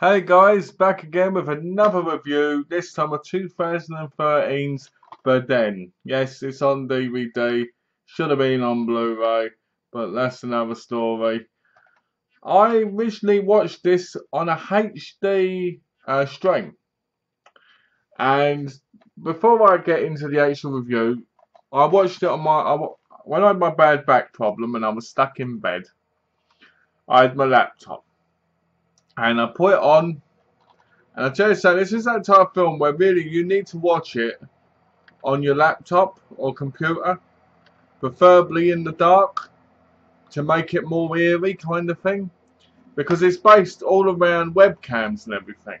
Hey guys, back again with another review, this time of 2013's The Den. Yes, it's on DVD, should have been on Blu-ray, but that's another story. I originally watched this on a HD uh, stream. And before I get into the actual review, I watched it on my... I, when I had my bad back problem and I was stuck in bed, I had my laptop and I put it on. And I tell you something, this is that type of film where really you need to watch it on your laptop or computer preferably in the dark to make it more eerie kind of thing. Because it's based all around webcams and everything.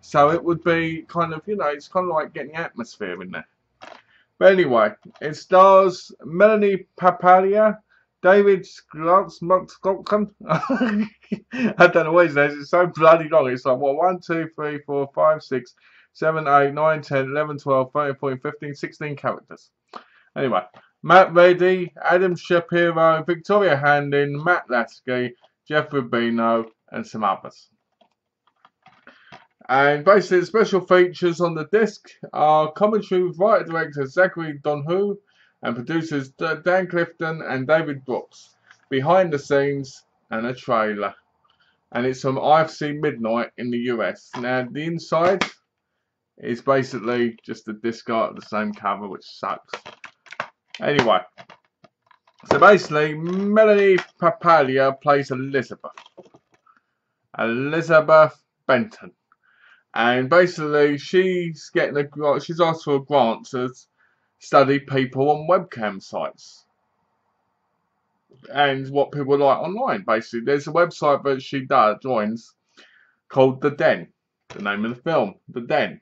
So it would be kind of you know it's kind of like getting atmosphere in there. But anyway it stars Melanie Papalia David Scotland. I don't know what it says. It's so bloody long. It's like, well, 1, 2, 3, 4, 5, 6, 7, 8, 9, 10, 11, 12, 13, 14, 15, 16 characters. Anyway, Matt Reddy, Adam Shapiro, Victoria Handin, Matt Lasky, Jeff Rubino, and some others. And basically, the special features on the disc are commentary with writer director Zachary Donohue, and producers Dan Clifton and David Brooks. Behind the scenes and a trailer. And it's from IFC Midnight in the US. Now, the inside is basically just a disc art of the same cover, which sucks. Anyway, so basically, Melanie Papalia plays Elizabeth. Elizabeth Benton. And basically, she's getting a she's asked for a grant to study people on webcam sites and what people like online. Basically there's a website that she does joins called the den the name of the film the den.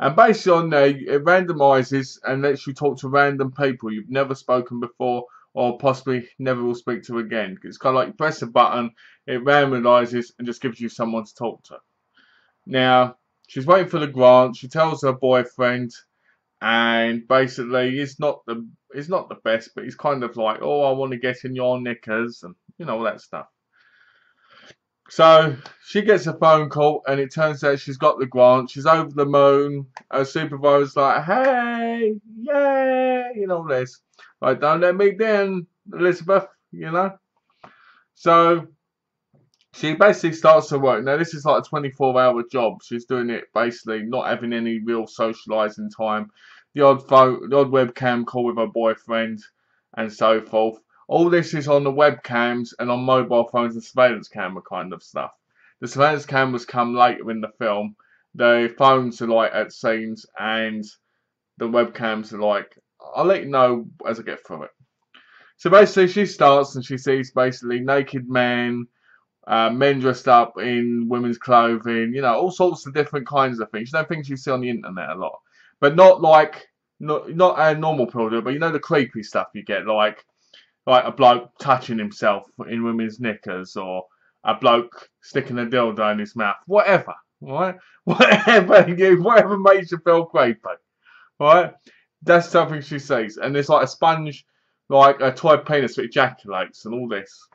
And basically on there it randomizes and lets you talk to random people you've never spoken before or possibly never will speak to again. It's kind of like you press a button it randomizes and just gives you someone to talk to. Now she's waiting for the grant. She tells her boyfriend and basically he's not the he's not the best, but he's kind of like, oh, I want to get in your knickers and you know all that stuff. So she gets a phone call, and it turns out she's got the grant. She's over the moon. Her supervisor's like, hey, yeah, you know this. Like, don't let me down, Elizabeth. You know. So she basically starts to work. Now, this is like a 24 hour job. She's doing it basically not having any real socializing time. The odd phone, the odd webcam call with her boyfriend and so forth. All this is on the webcams and on mobile phones and surveillance camera kind of stuff. The surveillance cameras come later in the film. The phones are like at scenes and the webcams are like, I'll let you know as I get through it. So basically she starts and she sees basically naked men, uh, men dressed up in women's clothing, you know, all sorts of different kinds of things. You know, things you see on the internet a lot, but not like not not a normal product, but you know the creepy stuff you get, like like a bloke touching himself in women's knickers, or a bloke sticking a dildo in his mouth, whatever, right? Whatever you, whatever makes you feel creepy, right? That's something she sees, and it's like a sponge, like a toy penis that ejaculates, and all this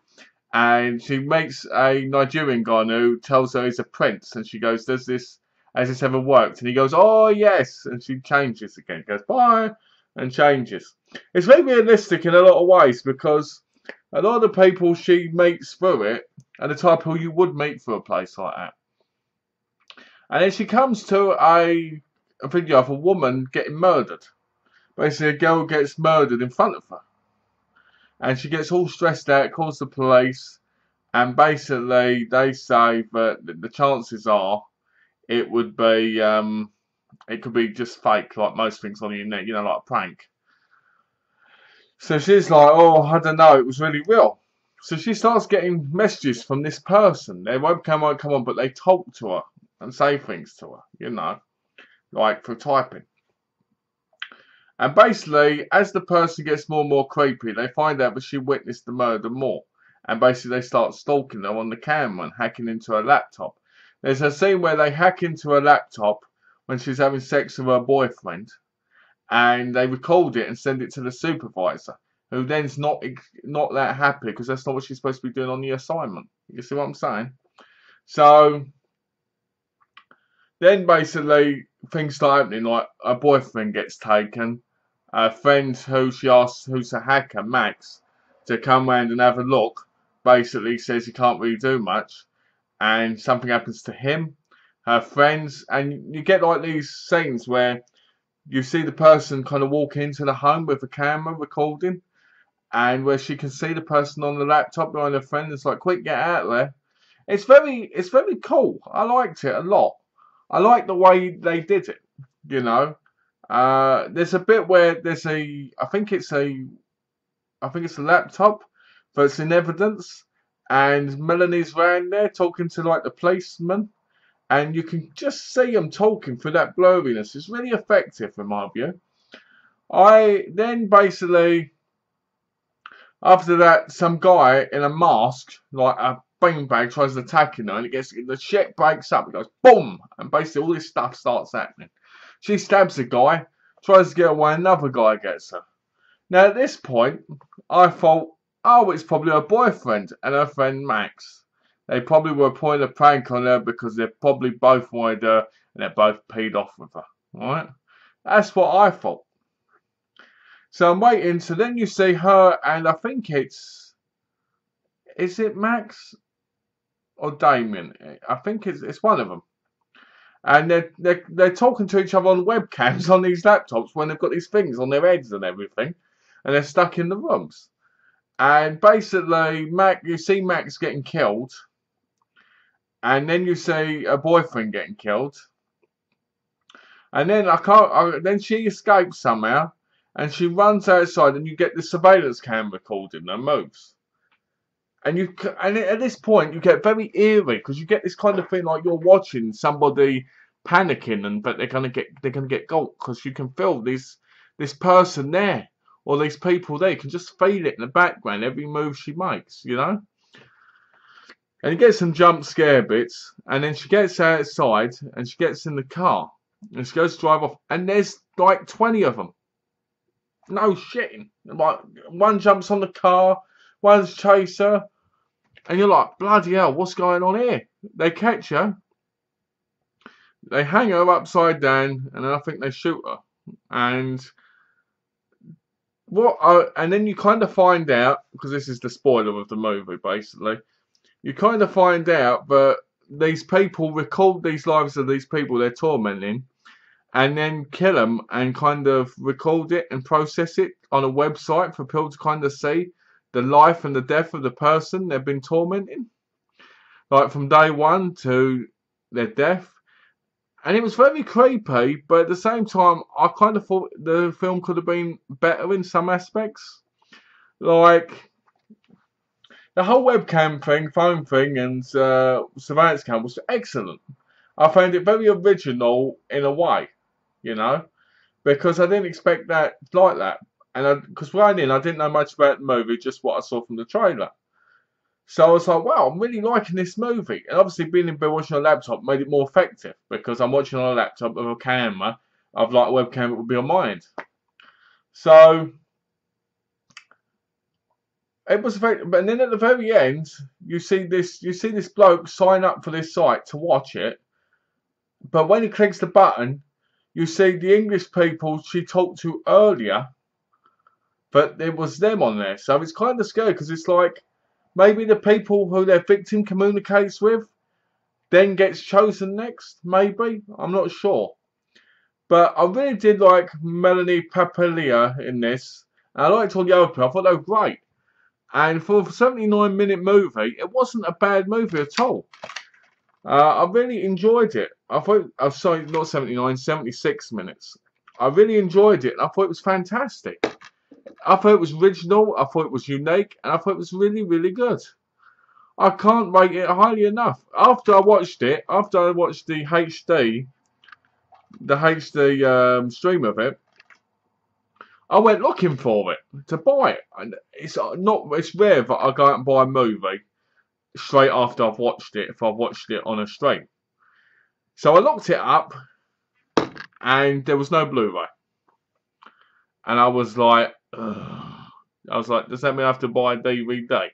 and she makes a Nigerian guy who tells her he's a prince, and she goes, "Does this has this ever worked?" And he goes, "Oh yes," and she changes again, goes bye, and changes. It's very realistic in a lot of ways because a lot of the people she meets through it are the type who you would meet through a place like that. And then she comes to a, a video of a woman getting murdered. Basically, a girl gets murdered in front of her and she gets all stressed out, calls the police, and basically they say that the chances are it would be, um, it could be just fake, like most things on the internet, you know, like a prank. So she's like, oh, I don't know, it was really real. So she starts getting messages from this person. Their webcam won't come on, but they talk to her and say things to her, you know, like for typing. And basically, as the person gets more and more creepy, they find out that she witnessed the murder more. And basically, they start stalking her on the camera and hacking into her laptop. There's a scene where they hack into her laptop when she's having sex with her boyfriend. And they record it and send it to the supervisor, who then's not not that happy because that's not what she's supposed to be doing on the assignment. You see what I'm saying? So then basically things start happening. Like her boyfriend gets taken. A friend who she asks, who's a hacker, Max, to come round and have a look, basically says he can't really do much, and something happens to him, her friends, and you get like these scenes where you see the person kind of walk into the home with a camera recording, and where she can see the person on the laptop behind her friend. It's like, quick, get out there. It's very, it's very cool. I liked it a lot. I like the way they did it. You know, uh, there's a bit where there's a, I think it's a, I think it's a laptop that's in evidence, and Melanie's around there talking to like the policeman, and you can just see them talking through that blurriness. It's really effective in my view. I then basically after that, some guy in a mask, like a beanbag, tries to attacking her, and it gets the shit breaks up. It goes boom, and basically all this stuff starts happening. She stabs the guy, tries to get away. Another guy gets her. Now at this point, I thought, oh, it's probably her boyfriend and her friend Max. They probably were putting a prank on her because they probably both wanted her and they're both paid off with her. Right? That's what I thought. So I'm waiting. So then you see her, and I think it's. Is it Max or Damien? I think it's it's one of them. And they're, they're, they're talking to each other on webcams on these laptops when they've got these things on their heads and everything. And they're stuck in the rooms. And basically, Mac, you see Max getting killed. And then you see a boyfriend getting killed. And then I can't. I, then she escapes somehow and she runs outside and you get the surveillance cam recording her moves. And you and at this point you get very eerie because you get this kind of thing like you're watching somebody panicking and but they're gonna get they're gonna get got because you can feel this this person there or these people there. You can just feel it in the background every move she makes, you know. And you get some jump scare bits, and then she gets outside and she gets in the car and she goes to drive off, and there's like 20 of them no shitting. Like one jumps on the car, one's chaser, and you're like, bloody hell, what's going on here? They catch her, they hang her upside down, and then I think they shoot her. And what? Uh, and then you kind of find out because this is the spoiler of the movie, basically. You kind of find out that these people record these lives of these people they're tormenting and then kill them and kind of record it and process it on a website for people to kind of see the life and the death of the person they've been tormenting. Like from day one to their death. And it was very creepy, but at the same time, I kind of thought the film could have been better in some aspects. Like, the whole webcam thing, phone thing, and uh, surveillance cam was excellent. I found it very original in a way you know, because I didn't expect that like that. And because going in, I didn't know much about the movie, just what I saw from the trailer. So I was like, wow, I'm really liking this movie. And obviously, being in bed watching a laptop made it more effective because I'm watching on a laptop with a camera. I've like a webcam that would be on end. So it was effective. But then at the very end, you see this you see this bloke sign up for this site to watch it. But when he clicks the button, you see the English people she talked to earlier, but it was them on there. So it's kind of scary because it's like maybe the people who their victim communicates with then gets chosen next. Maybe I'm not sure, but I really did like Melanie Papalia in this. And I liked all the other people. I thought they were great. And for a 79 minute movie, it wasn't a bad movie at all. Uh, I really enjoyed it. I thought, I'm sorry, not 79, 76 minutes. I really enjoyed it. I thought it was fantastic. I thought it was original. I thought it was unique. And I thought it was really, really good. I can't rate it highly enough. After I watched it, after I watched the HD, the HD um, stream of it, I went looking for it to buy it. And it's not, it's rare that I go out and buy a movie straight after I've watched it if I've watched it on a stream. So I looked it up and there was no Blu-ray. And I was like. I was like, does that mean I have to buy DVD?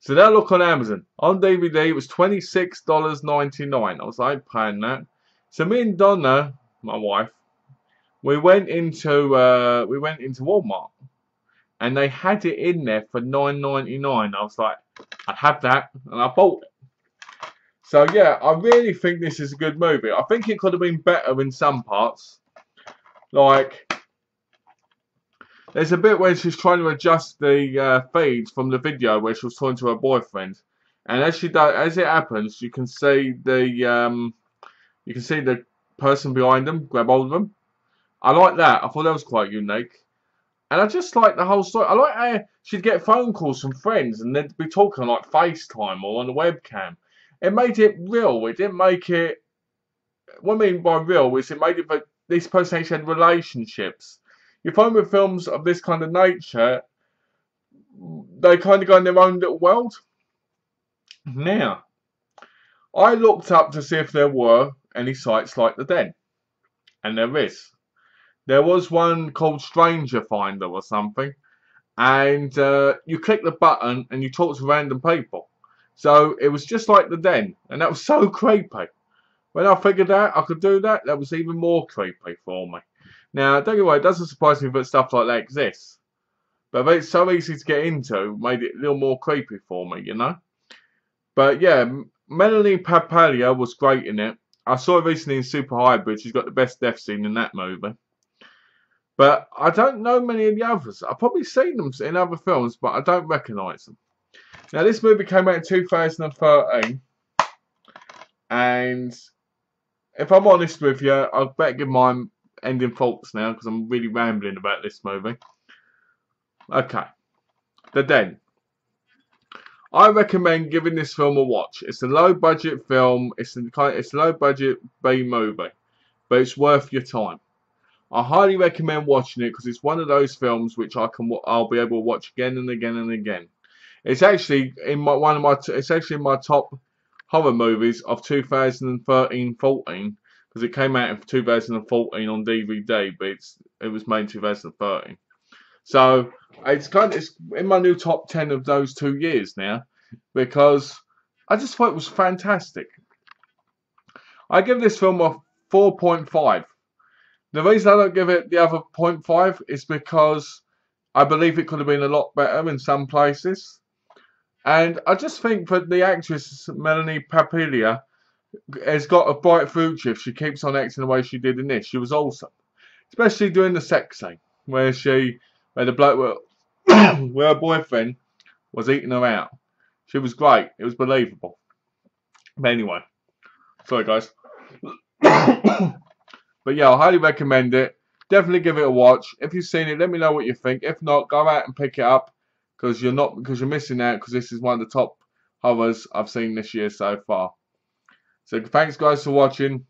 So now look on Amazon. On DVD, it was $26.99. I was like, paying that. So me and Donna, my wife, we went into uh, we went into Walmart, and they had it in there for $9.99. I was like, I have that, and I bought it. So yeah, I really think this is a good movie. I think it could have been better in some parts. Like, there's a bit where she's trying to adjust the uh, feeds from the video where she was talking to her boyfriend, and as she does, as it happens, you can see the um, you can see the person behind them grab hold of them. I like that. I thought that was quite unique. And I just like the whole story. I like how she'd get phone calls from friends and they'd be talking like FaceTime or on the webcam. It made it real. It didn't make it. What I mean by real is it made it that this person actually had relationships. You find with films of this kind of nature, they kind of go in their own little world. Now, I looked up to see if there were any sites like the Den, and there is. There was one called Stranger Finder or something, and uh, you click the button and you talk to random people. So it was just like the Den, and that was so creepy. When I figured out I could do that, that was even more creepy for me. Now, don't get me wrong, it doesn't surprise me that stuff like that exists. But it's so easy to get into, made it a little more creepy for me, you know? But yeah, Melanie Papalia was great in it. I saw her recently in Super Hybrid. She's got the best death scene in that movie. But I don't know many of the others. I've probably seen them in other films, but I don't recognise them. Now, this movie came out in 2013. And if I'm honest with you, I'd better give my ending thoughts now because I'm really rambling about this movie. Okay. The Den. I recommend giving this film a watch. It's a low budget film. It's a, it's a low budget B movie. But it's worth your time. I highly recommend watching it because it's one of those films which I can I'll be able to watch again and again and again. It's actually in my one of my it's actually in my top horror movies of 2013-14 because it came out in 2014 on DVD, but it was made in 2013. So it's kind of it's in my new top 10 of those two years now because I just thought it was fantastic. I give this film a 4.5 the reason I don't give it the other 0.5 is because I believe it could have been a lot better in some places. And I just think that the actress Melanie Papalia has got a bright future if she keeps on acting the way she did in this. She was awesome. Especially during the sex scene where she, where the bloke, where her boyfriend was eating her out. She was great. It was believable. But anyway, sorry guys. But yeah, I highly recommend it. Definitely give it a watch. If you've seen it, let me know what you think. If not, go out and pick it up because you're not because you're missing out because this is one of the top horrors I've seen this year so far. So thanks guys for watching.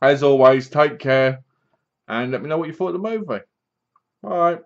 As always, take care and let me know what you thought of the movie. Alright.